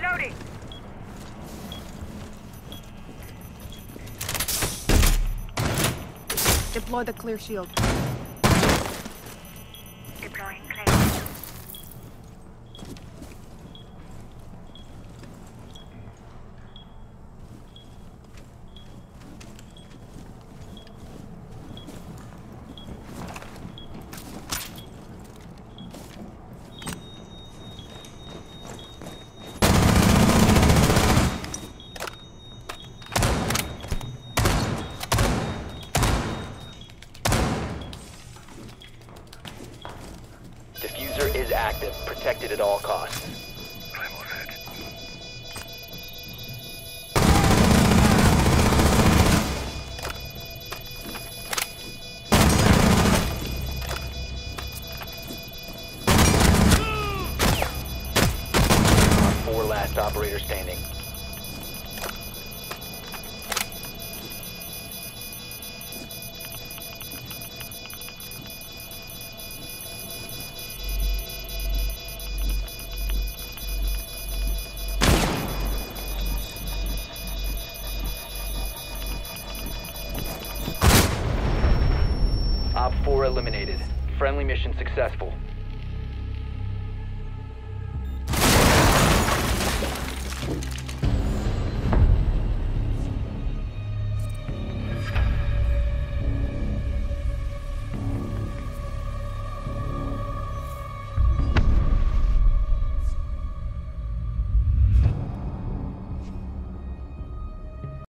Reloading. Deploy the clear shield. Deploying clear. Defuser is active, protected at all costs. Four last operator standing. 4 eliminated. Friendly mission successful.